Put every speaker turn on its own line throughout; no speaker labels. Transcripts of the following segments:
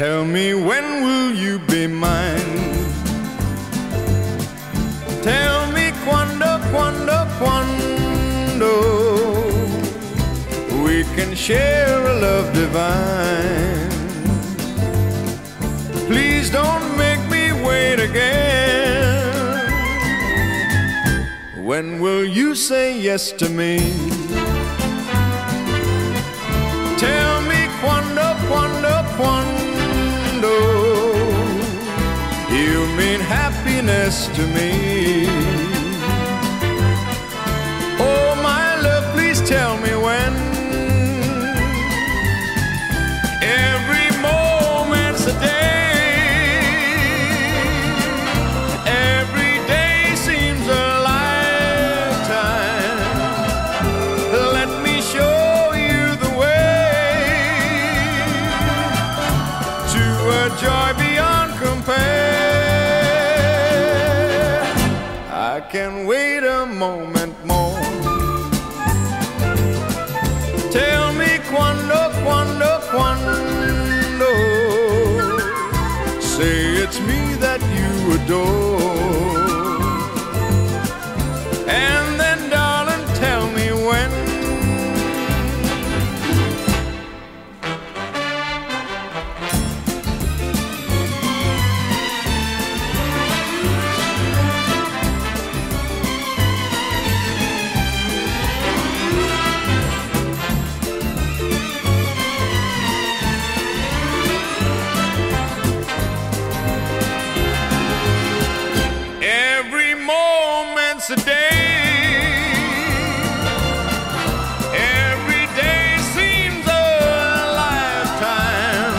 Tell me when will you be mine? Tell me quando, quando, quando we can share a love divine. Please don't make me wait again. When will you say yes to me? Happiness to me. Oh, my love, please tell me when. Every moment's a day. Every day seems a lifetime. Let me show you the way to a joy can wait a moment more. Tell me quando, quando, quando. Say it's me that you adore. A day. Every day seems a lifetime.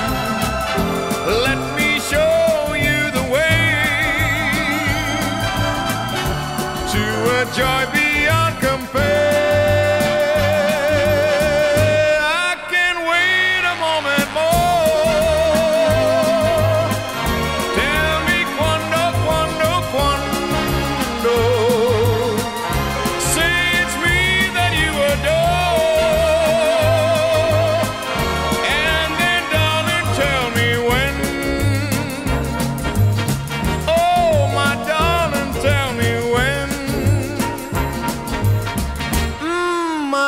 Let me show you the way to a joy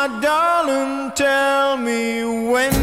darling, tell me when.